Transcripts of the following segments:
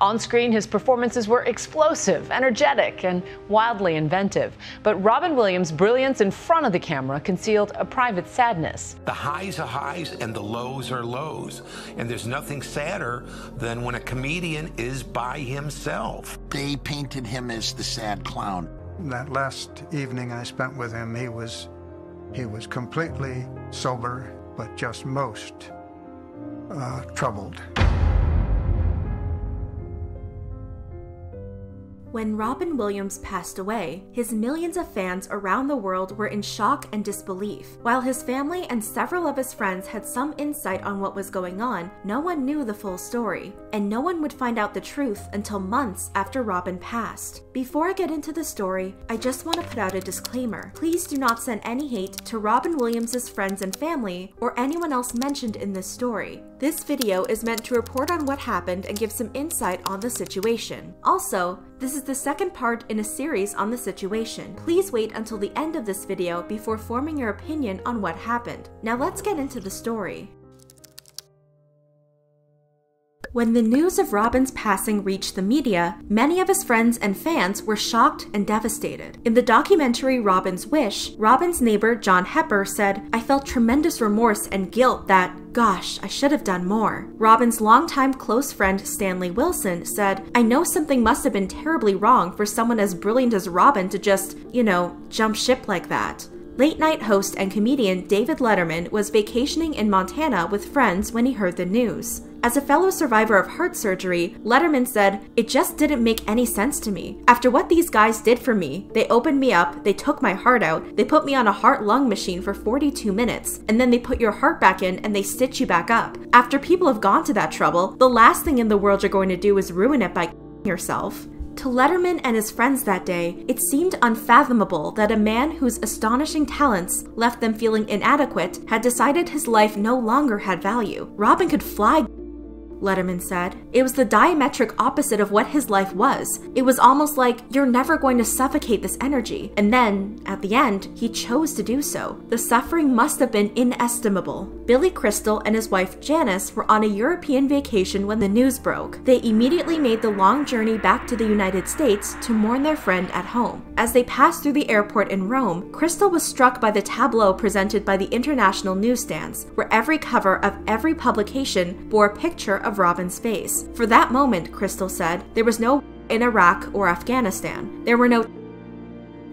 On screen, his performances were explosive, energetic, and wildly inventive. But Robin Williams' brilliance in front of the camera concealed a private sadness. The highs are highs and the lows are lows. And there's nothing sadder than when a comedian is by himself. They painted him as the sad clown. That last evening I spent with him, he was he was completely sober, but just most uh, troubled. When Robin Williams passed away, his millions of fans around the world were in shock and disbelief. While his family and several of his friends had some insight on what was going on, no one knew the full story, and no one would find out the truth until months after Robin passed. Before I get into the story, I just want to put out a disclaimer. Please do not send any hate to Robin Williams' friends and family or anyone else mentioned in this story. This video is meant to report on what happened and give some insight on the situation. Also, this is the second part in a series on the situation. Please wait until the end of this video before forming your opinion on what happened. Now let's get into the story. When the news of Robin's passing reached the media, many of his friends and fans were shocked and devastated. In the documentary Robin's Wish, Robin's neighbor John Hepper said, I felt tremendous remorse and guilt that, gosh, I should have done more. Robin's longtime close friend Stanley Wilson said, I know something must have been terribly wrong for someone as brilliant as Robin to just, you know, jump ship like that. Late night host and comedian David Letterman was vacationing in Montana with friends when he heard the news. As a fellow survivor of heart surgery, Letterman said, It just didn't make any sense to me. After what these guys did for me, they opened me up, they took my heart out, they put me on a heart lung machine for 42 minutes, and then they put your heart back in and they stitch you back up. After people have gone to that trouble, the last thing in the world you're going to do is ruin it by yourself. To Letterman and his friends that day, it seemed unfathomable that a man whose astonishing talents left them feeling inadequate had decided his life no longer had value. Robin could fly Letterman said. It was the diametric opposite of what his life was. It was almost like, you're never going to suffocate this energy. And then, at the end, he chose to do so. The suffering must have been inestimable. Billy Crystal and his wife Janice were on a European vacation when the news broke. They immediately made the long journey back to the United States to mourn their friend at home. As they passed through the airport in Rome, Crystal was struck by the tableau presented by the international newsstands, where every cover of every publication bore a picture of Robin's face. For that moment, Crystal said, there was no in Iraq or Afghanistan. There were no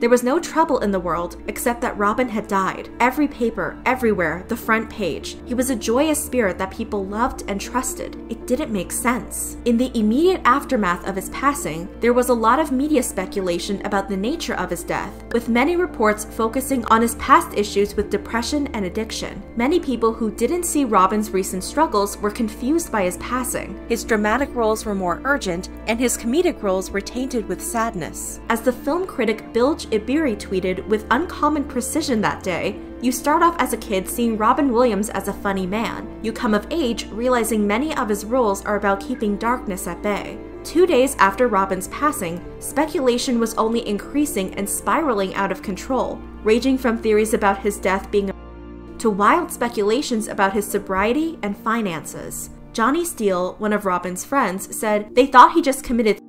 there was no trouble in the world except that Robin had died. Every paper, everywhere, the front page. He was a joyous spirit that people loved and trusted. It didn't make sense. In the immediate aftermath of his passing, there was a lot of media speculation about the nature of his death, with many reports focusing on his past issues with depression and addiction. Many people who didn't see Robin's recent struggles were confused by his passing. His dramatic roles were more urgent, and his comedic roles were tainted with sadness. As the film critic Bilge Ebiri tweeted with uncommon precision that day, you start off as a kid seeing Robin Williams as a funny man. You come of age realizing many of his roles are about keeping darkness at bay. Two days after Robin's passing, speculation was only increasing and spiraling out of control, ranging from theories about his death being to wild speculations about his sobriety and finances. Johnny Steele, one of Robin's friends, said they thought he just committed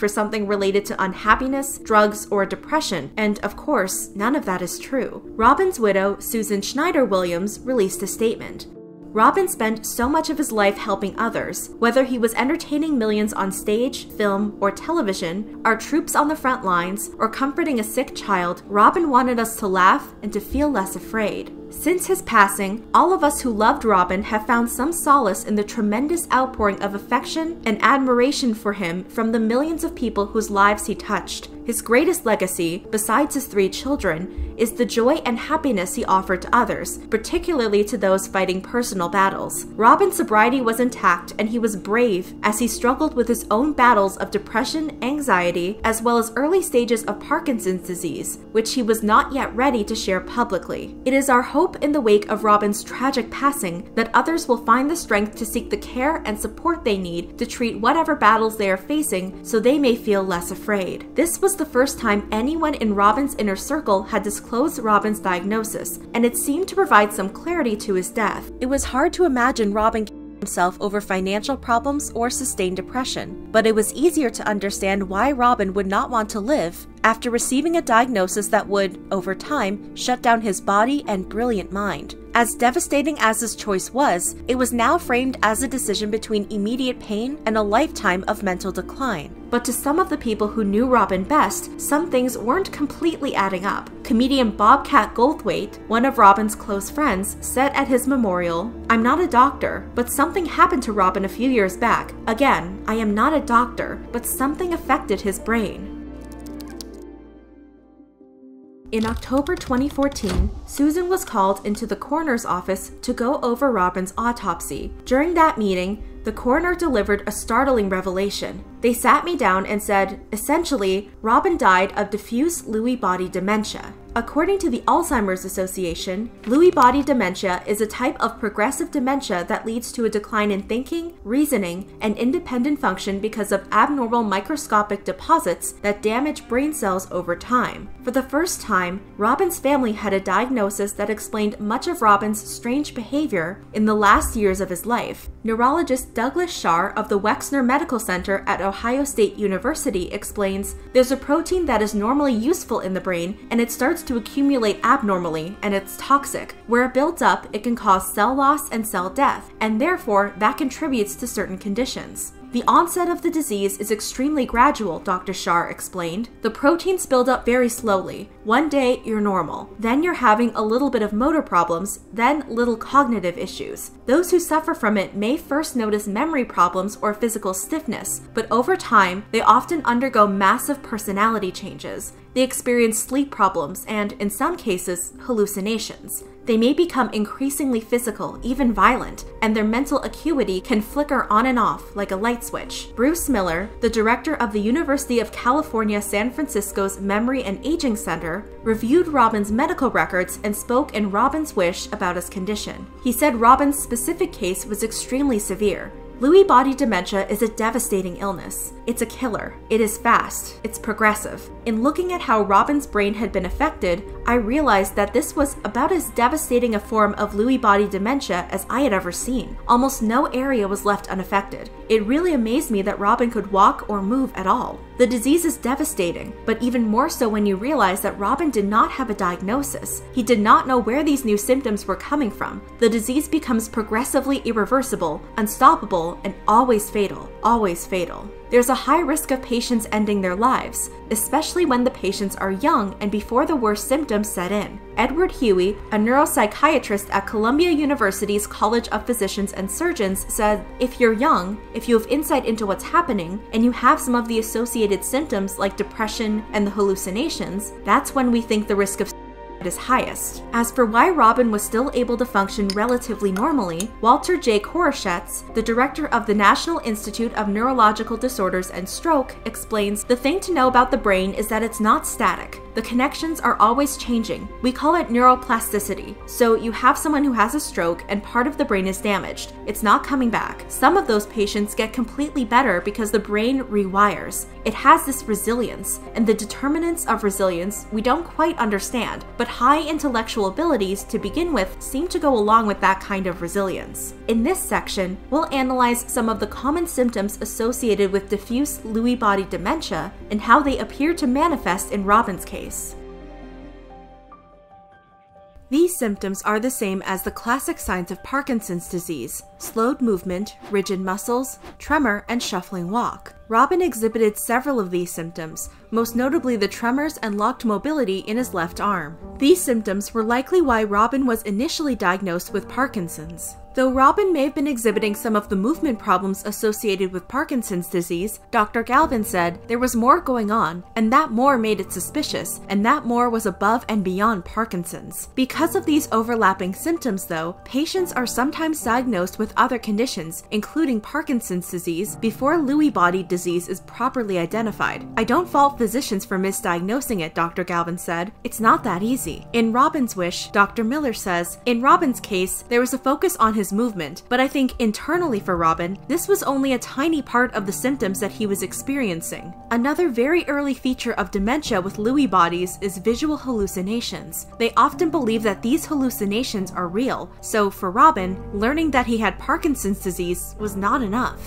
for something related to unhappiness, drugs, or depression, and of course, none of that is true. Robin's widow, Susan Schneider Williams, released a statement. Robin spent so much of his life helping others. Whether he was entertaining millions on stage, film, or television, our troops on the front lines, or comforting a sick child, Robin wanted us to laugh and to feel less afraid. Since his passing, all of us who loved Robin have found some solace in the tremendous outpouring of affection and admiration for him from the millions of people whose lives he touched. His greatest legacy, besides his three children, is the joy and happiness he offered to others, particularly to those fighting personal battles. Robin's sobriety was intact and he was brave as he struggled with his own battles of depression, anxiety, as well as early stages of Parkinson's disease, which he was not yet ready to share publicly. It is our hope in the wake of Robin's tragic passing that others will find the strength to seek the care and support they need to treat whatever battles they are facing so they may feel less afraid. This was the first time anyone in Robin's inner circle had disclosed Robin's diagnosis, and it seemed to provide some clarity to his death. It was hard to imagine Robin himself over financial problems or sustained depression, but it was easier to understand why Robin would not want to live after receiving a diagnosis that would, over time, shut down his body and brilliant mind. As devastating as this choice was, it was now framed as a decision between immediate pain and a lifetime of mental decline. But to some of the people who knew Robin best, some things weren't completely adding up. Comedian Bobcat Goldthwait, one of Robin's close friends, said at his memorial, I'm not a doctor, but something happened to Robin a few years back. Again, I am not a doctor, but something affected his brain. In October 2014, Susan was called into the coroner's office to go over Robin's autopsy. During that meeting, the coroner delivered a startling revelation. They sat me down and said, essentially, Robin died of diffuse Lewy body dementia. According to the Alzheimer's Association, Lewy body dementia is a type of progressive dementia that leads to a decline in thinking, reasoning, and independent function because of abnormal microscopic deposits that damage brain cells over time. For the first time, Robin's family had a diagnosis that explained much of Robin's strange behavior in the last years of his life. Neurologist Douglas Scharre of the Wexner Medical Center at Ohio State University explains there's a protein that is normally useful in the brain and it starts to accumulate abnormally and it's toxic. Where it builds up, it can cause cell loss and cell death, and therefore that contributes to certain conditions. The onset of the disease is extremely gradual, Dr. Scharre explained. The proteins build up very slowly. One day, you're normal. Then you're having a little bit of motor problems, then little cognitive issues. Those who suffer from it may first notice memory problems or physical stiffness, but over time, they often undergo massive personality changes. They experience sleep problems and, in some cases, hallucinations. They may become increasingly physical, even violent, and their mental acuity can flicker on and off like a light switch. Bruce Miller, the director of the University of California San Francisco's Memory and Aging Center, reviewed Robin's medical records and spoke in Robin's wish about his condition. He said Robin's specific case was extremely severe, Lewy body dementia is a devastating illness. It's a killer. It is fast. It's progressive. In looking at how Robin's brain had been affected, I realized that this was about as devastating a form of Lewy body dementia as I had ever seen. Almost no area was left unaffected. It really amazed me that Robin could walk or move at all. The disease is devastating, but even more so when you realize that Robin did not have a diagnosis. He did not know where these new symptoms were coming from. The disease becomes progressively irreversible, unstoppable, and always fatal. Always fatal there's a high risk of patients ending their lives, especially when the patients are young and before the worst symptoms set in. Edward Huey, a neuropsychiatrist at Columbia University's College of Physicians and Surgeons, said if you're young, if you have insight into what's happening, and you have some of the associated symptoms like depression and the hallucinations, that's when we think the risk of is highest. As for why Robin was still able to function relatively normally, Walter J. Koroshetz, the director of the National Institute of Neurological Disorders and Stroke, explains the thing to know about the brain is that it's not static. The connections are always changing. We call it neuroplasticity. So you have someone who has a stroke and part of the brain is damaged. It's not coming back. Some of those patients get completely better because the brain rewires. It has this resilience, and the determinants of resilience we don't quite understand, but high intellectual abilities to begin with seem to go along with that kind of resilience. In this section, we'll analyze some of the common symptoms associated with diffuse Lewy body dementia and how they appear to manifest in Robin's case case. These symptoms are the same as the classic signs of Parkinson's disease slowed movement, rigid muscles, tremor, and shuffling walk. Robin exhibited several of these symptoms, most notably the tremors and locked mobility in his left arm. These symptoms were likely why Robin was initially diagnosed with Parkinson's. Though Robin may have been exhibiting some of the movement problems associated with Parkinson's disease, Dr. Galvin said there was more going on, and that more made it suspicious, and that more was above and beyond Parkinson's. Because of these overlapping symptoms, though, patients are sometimes diagnosed with other conditions, including Parkinson's disease, before Lewy body disease is properly identified. I don't fault physicians for misdiagnosing it, Dr. Galvin said. It's not that easy. In Robin's wish, Dr. Miller says, in Robin's case, there was a focus on his movement, but I think internally for Robin, this was only a tiny part of the symptoms that he was experiencing. Another very early feature of dementia with Lewy bodies is visual hallucinations. They often believe that these hallucinations are real, so for Robin, learning that he had Parkinson's disease was not enough.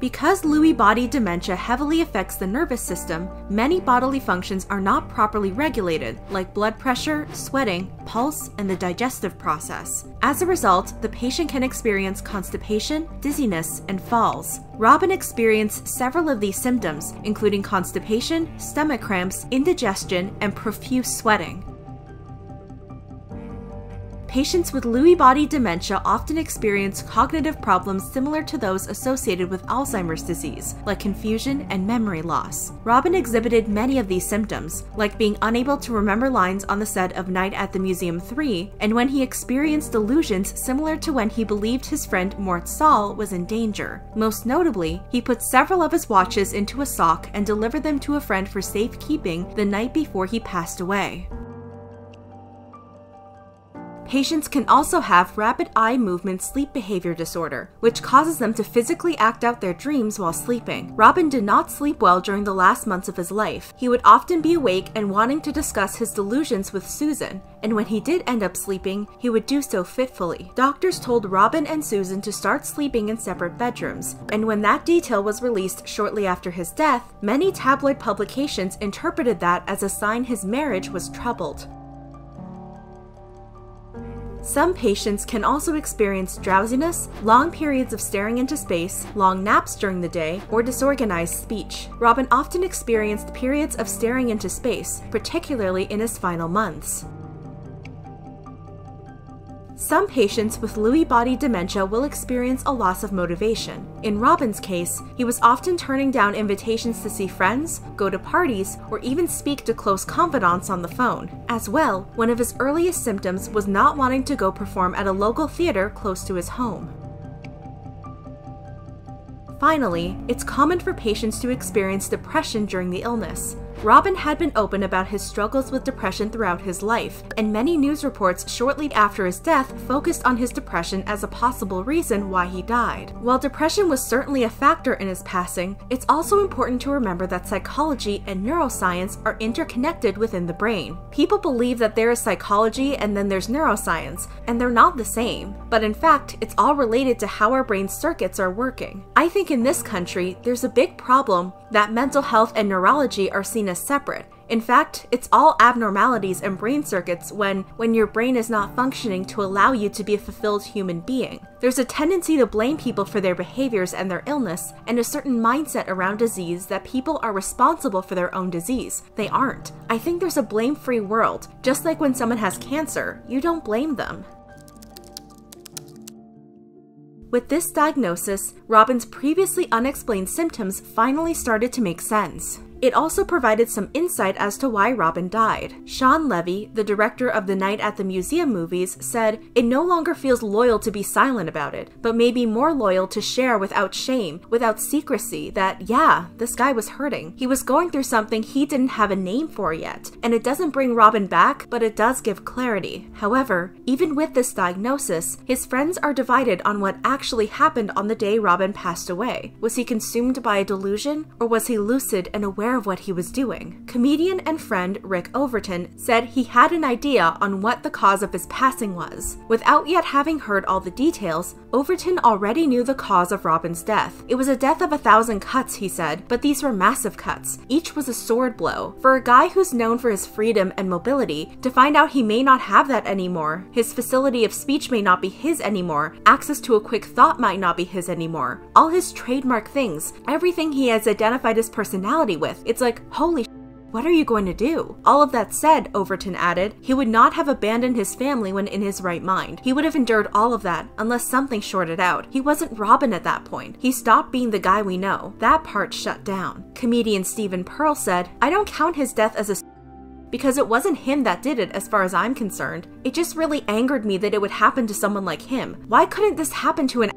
Because Lewy body dementia heavily affects the nervous system, many bodily functions are not properly regulated, like blood pressure, sweating, pulse, and the digestive process. As a result, the patient can experience constipation, dizziness, and falls. Robin experienced several of these symptoms, including constipation, stomach cramps, indigestion, and profuse sweating. Patients with Lewy body dementia often experience cognitive problems similar to those associated with Alzheimer's disease, like confusion and memory loss. Robin exhibited many of these symptoms, like being unable to remember lines on the set of Night at the Museum 3, and when he experienced delusions similar to when he believed his friend Mort Sahl was in danger. Most notably, he put several of his watches into a sock and delivered them to a friend for safekeeping the night before he passed away. Patients can also have rapid eye movement sleep behavior disorder, which causes them to physically act out their dreams while sleeping. Robin did not sleep well during the last months of his life. He would often be awake and wanting to discuss his delusions with Susan, and when he did end up sleeping, he would do so fitfully. Doctors told Robin and Susan to start sleeping in separate bedrooms, and when that detail was released shortly after his death, many tabloid publications interpreted that as a sign his marriage was troubled. Some patients can also experience drowsiness, long periods of staring into space, long naps during the day, or disorganized speech. Robin often experienced periods of staring into space, particularly in his final months. Some patients with Lewy body dementia will experience a loss of motivation. In Robin's case, he was often turning down invitations to see friends, go to parties, or even speak to close confidants on the phone. As well, one of his earliest symptoms was not wanting to go perform at a local theater close to his home. Finally, it's common for patients to experience depression during the illness. Robin had been open about his struggles with depression throughout his life, and many news reports shortly after his death focused on his depression as a possible reason why he died. While depression was certainly a factor in his passing, it's also important to remember that psychology and neuroscience are interconnected within the brain. People believe that there is psychology and then there's neuroscience, and they're not the same, but in fact, it's all related to how our brain circuits are working. I think in this country, there's a big problem that mental health and neurology are seen separate. In fact, it's all abnormalities and brain circuits when, when your brain is not functioning to allow you to be a fulfilled human being. There's a tendency to blame people for their behaviors and their illness, and a certain mindset around disease that people are responsible for their own disease. They aren't. I think there's a blame free world. Just like when someone has cancer, you don't blame them. With this diagnosis, Robin's previously unexplained symptoms finally started to make sense. It also provided some insight as to why Robin died. Shawn Levy, the director of the Night at the Museum movies, said, It no longer feels loyal to be silent about it, but maybe more loyal to share without shame, without secrecy, that, yeah, this guy was hurting. He was going through something he didn't have a name for yet, and it doesn't bring Robin back, but it does give clarity. However, even with this diagnosis, his friends are divided on what actually happened on the day Robin passed away. Was he consumed by a delusion, or was he lucid and aware aware of what he was doing. Comedian and friend Rick Overton said he had an idea on what the cause of his passing was. Without yet having heard all the details, Overton already knew the cause of Robin's death. It was a death of a thousand cuts, he said, but these were massive cuts. Each was a sword blow. For a guy who's known for his freedom and mobility, to find out he may not have that anymore, his facility of speech may not be his anymore, access to a quick thought might not be his anymore, all his trademark things, everything he has identified his personality with, it's like, holy what are you going to do? All of that said, Overton added, he would not have abandoned his family when in his right mind. He would have endured all of that unless something shorted out. He wasn't Robin at that point. He stopped being the guy we know. That part shut down. Comedian Stephen Pearl said, I don't count his death as a because it wasn't him that did it as far as I'm concerned. It just really angered me that it would happen to someone like him. Why couldn't this happen to an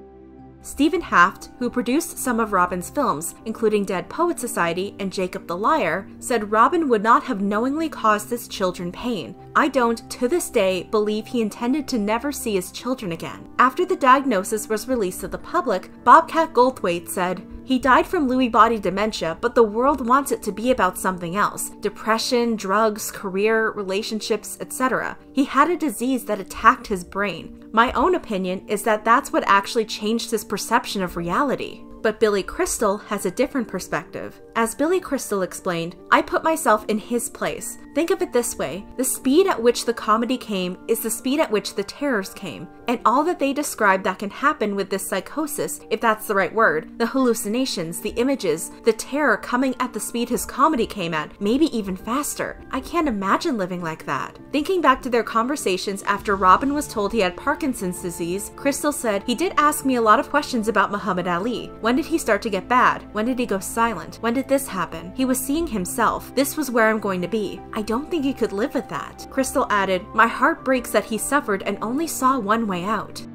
Steven Haft, who produced some of Robin's films, including Dead Poet Society and Jacob the Liar, said Robin would not have knowingly caused his children pain. I don't, to this day, believe he intended to never see his children again. After the diagnosis was released to the public, Bobcat Goldthwait said, He died from Lewy body dementia, but the world wants it to be about something else depression, drugs, career, relationships, etc. He had a disease that attacked his brain. My own opinion is that that's what actually changed his perception of reality. But Billy Crystal has a different perspective. As Billy Crystal explained, I put myself in his place. Think of it this way the speed at which the comedy came is the speed at which the terrors came. And all that they describe that can happen with this psychosis, if that's the right word, the hallucinations, the images, the terror coming at the speed his comedy came at, maybe even faster. I can't imagine living like that. Thinking back to their conversations after Robin was told he had Parkinson's disease, Crystal said, He did ask me a lot of questions about Muhammad Ali. When did he start to get bad? When did he go silent? When did this happen? He was seeing himself. This was where I'm going to be. I don't think he could live with that. Crystal added, My heart breaks that he suffered and only saw one way out.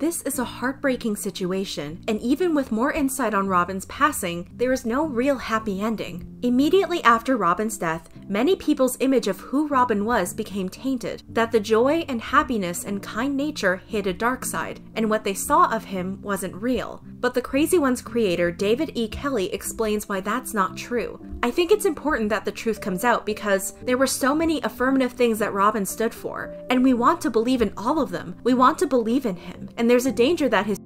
This is a heartbreaking situation, and even with more insight on Robin's passing, there is no real happy ending. Immediately after Robin's death, many people's image of who Robin was became tainted, that the joy and happiness and kind nature hid a dark side, and what they saw of him wasn't real. But the Crazy Ones creator David E. Kelley, explains why that's not true. I think it's important that the truth comes out because there were so many affirmative things that Robin stood for, and we want to believe in all of them. We want to believe in him, and there's a danger that his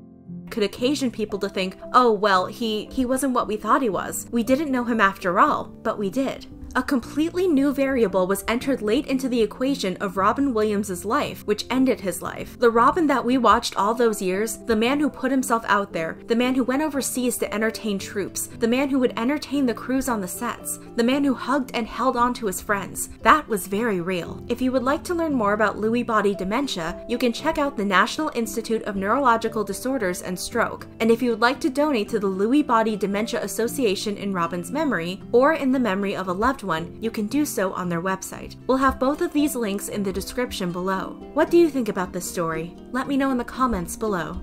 could occasion people to think, "Oh, well, he he wasn't what we thought he was. We didn't know him after all, but we did." A completely new variable was entered late into the equation of Robin Williams' life, which ended his life. The Robin that we watched all those years, the man who put himself out there, the man who went overseas to entertain troops, the man who would entertain the crews on the sets, the man who hugged and held on to his friends, that was very real. If you would like to learn more about Lewy body dementia, you can check out the National Institute of Neurological Disorders and Stroke. And if you would like to donate to the Lewy Body Dementia Association in Robin's memory, or in the memory of a loved one, you can do so on their website. We'll have both of these links in the description below. What do you think about this story? Let me know in the comments below.